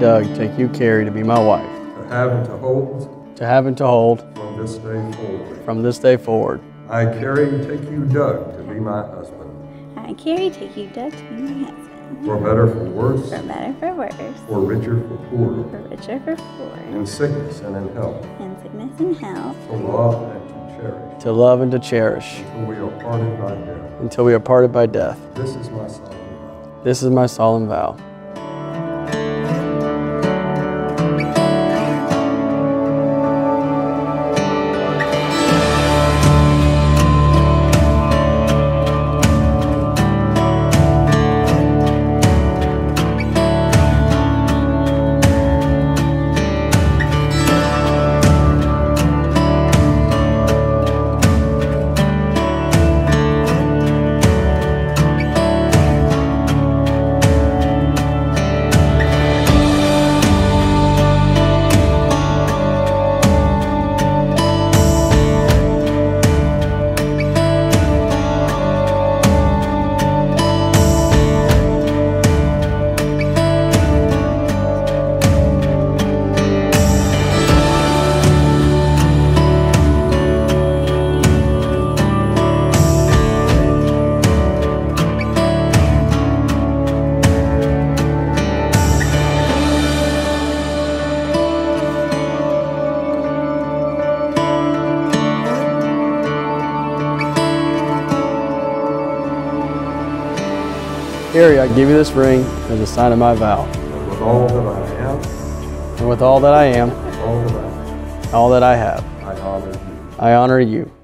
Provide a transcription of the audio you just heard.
Doug, take you, Carrie, to be my wife, to have and to hold to have and to hold from this day forward. from this day forward. I, Carrie, take you, Doug, to be my husband, I, Carrie, take you, Doug, to be my husband. for better, for worse, For better, for worse, for richer, for poorer, for richer, for poor, in sickness and in health, in sickness and health, to love and to cherish, To love and to cherish till we are parted by death. until we are parted by death. This is my solemn vow. This is my solemn vow. Carrie, I give you this ring as a sign of my vow. And with all that I am, And with all that I am, all that I have, all that I have, I honor you. I honor you.